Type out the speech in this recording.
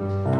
拜。